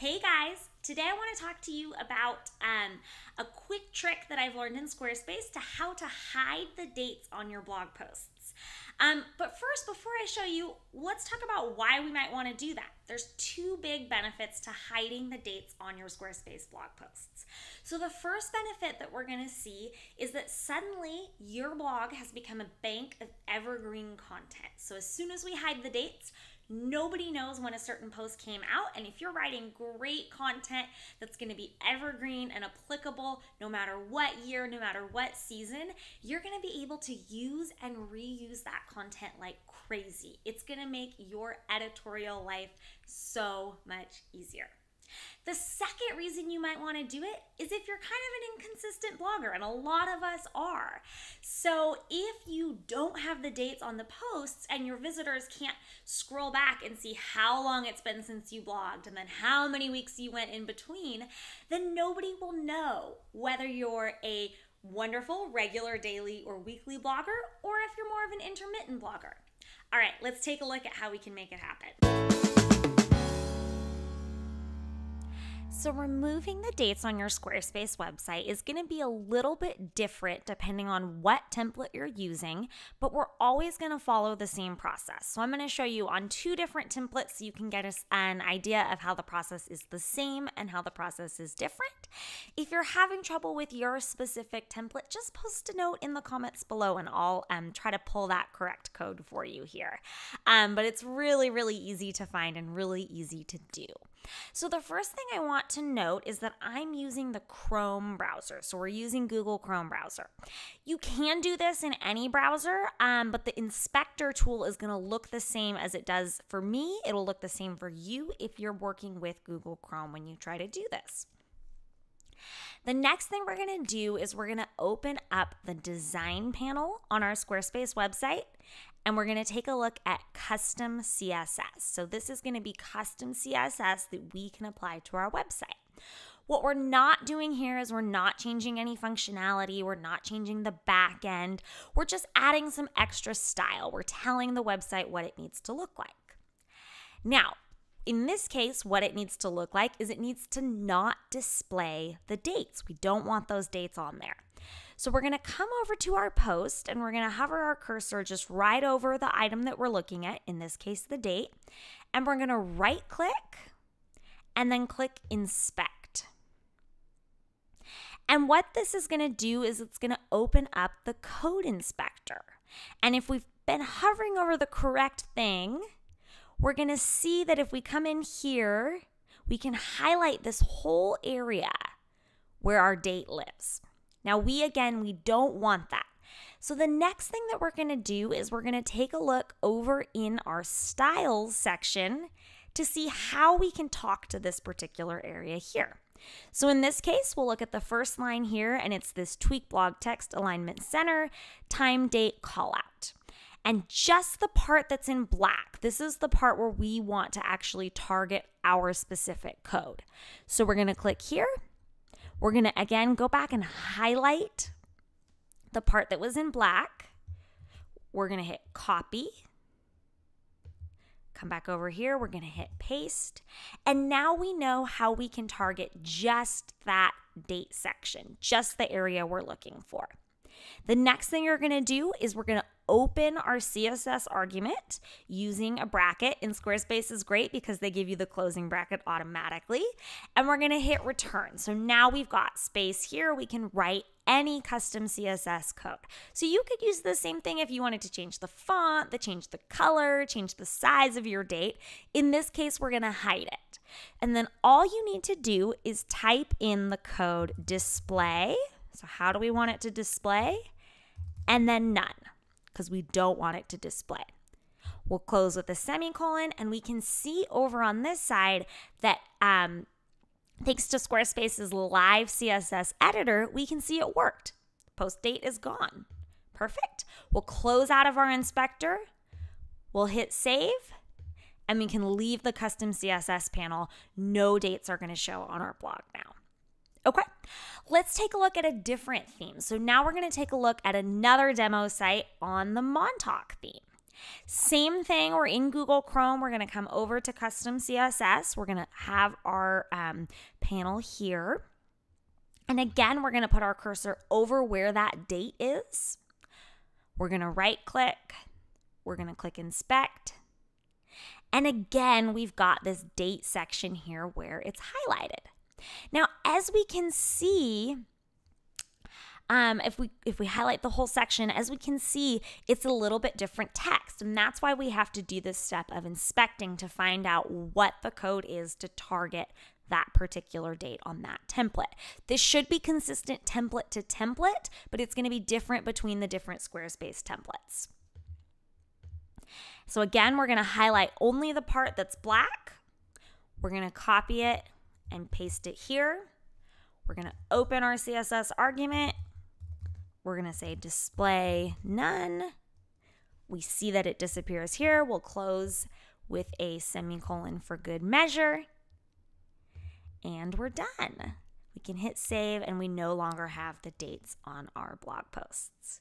Hey guys, today I want to talk to you about um, a quick trick that I've learned in Squarespace to how to hide the dates on your blog posts. Um, but first, before I show you, let's talk about why we might want to do that. There's two big benefits to hiding the dates on your Squarespace blog posts. So, the first benefit that we're going to see is that suddenly your blog has become a bank of evergreen content. So, as soon as we hide the dates, Nobody knows when a certain post came out. And if you're writing great content that's going to be evergreen and applicable no matter what year, no matter what season, you're going to be able to use and reuse that content like crazy. It's going to make your editorial life so much easier. The second reason you might want to do it is if you're kind of an inconsistent blogger, and a lot of us are. So if you don't have the dates on the posts and your visitors can't scroll back and see how long it's been since you blogged and then how many weeks you went in between, then nobody will know whether you're a wonderful regular daily or weekly blogger or if you're more of an intermittent blogger. All right, let's take a look at how we can make it happen. So, removing the dates on your Squarespace website is going to be a little bit different depending on what template you're using, but we're always going to follow the same process. So, I'm going to show you on two different templates so you can get an idea of how the process is the same and how the process is different. If you're having trouble with your specific template, just post a note in the comments below and I'll um, try to pull that correct code for you here. Um, but it's really, really easy to find and really easy to do. So, the first thing I want to note is that I'm using the Chrome browser. So, we're using Google Chrome browser. You can do this in any browser, um, but the inspector tool is going to look the same as it does for me. It'll look the same for you if you're working with Google Chrome when you try to do this. The next thing we're going to do is we're going to open up the design panel on our Squarespace website and we're going to take a look at custom CSS. So, this is going to be custom CSS that we can apply to our website. What we're not doing here is we're not changing any functionality, we're not changing the back end, we're just adding some extra style. We're telling the website what it needs to look like. Now, in this case, what it needs to look like is it needs to not display the dates. We don't want those dates on there. So we're going to come over to our post and we're going to hover our cursor just right over the item that we're looking at, in this case, the date. And we're going to right click and then click inspect. And what this is going to do is it's going to open up the code inspector. And if we've been hovering over the correct thing, we're going to see that if we come in here, we can highlight this whole area where our date lives. Now, we again, we don't want that. So, the next thing that we're going to do is we're going to take a look over in our styles section to see how we can talk to this particular area here. So in this case, we'll look at the first line here, and it's this tweak blog text alignment center, time, date, call out. And just the part that's in black, this is the part where we want to actually target our specific code. So we're going to click here we're going to again go back and highlight the part that was in black. We're going to hit copy. Come back over here. We're going to hit paste. And now we know how we can target just that date section, just the area we're looking for. The next thing you're going to do is we're going to open our CSS argument using a bracket. In Squarespace is great because they give you the closing bracket automatically. And we're going to hit return. So now we've got space here. We can write any custom CSS code. So you could use the same thing if you wanted to change the font, to change the color, change the size of your date. In this case, we're going to hide it. And then all you need to do is type in the code display. So how do we want it to display? And then none because we don't want it to display. We'll close with a semicolon and we can see over on this side that um, thanks to Squarespace's live CSS editor, we can see it worked. Post date is gone. Perfect. We'll close out of our inspector. We'll hit save and we can leave the custom CSS panel. No dates are going to show on our blog now. Okay, let's take a look at a different theme. So now we're going to take a look at another demo site on the Montauk theme. Same thing, we're in Google Chrome. We're going to come over to custom CSS. We're going to have our um, panel here. And again, we're going to put our cursor over where that date is. We're going to right click. We're going to click inspect. And again, we've got this date section here where it's highlighted. Now, as we can see, um, if we if we highlight the whole section, as we can see, it's a little bit different text, and that's why we have to do this step of inspecting to find out what the code is to target that particular date on that template. This should be consistent template to template, but it's going to be different between the different Squarespace templates. So again, we're going to highlight only the part that's black. We're going to copy it and paste it here. We're going to open our CSS argument we're going to say display none. We see that it disappears here. We'll close with a semicolon for good measure. And we're done. We can hit save and we no longer have the dates on our blog posts.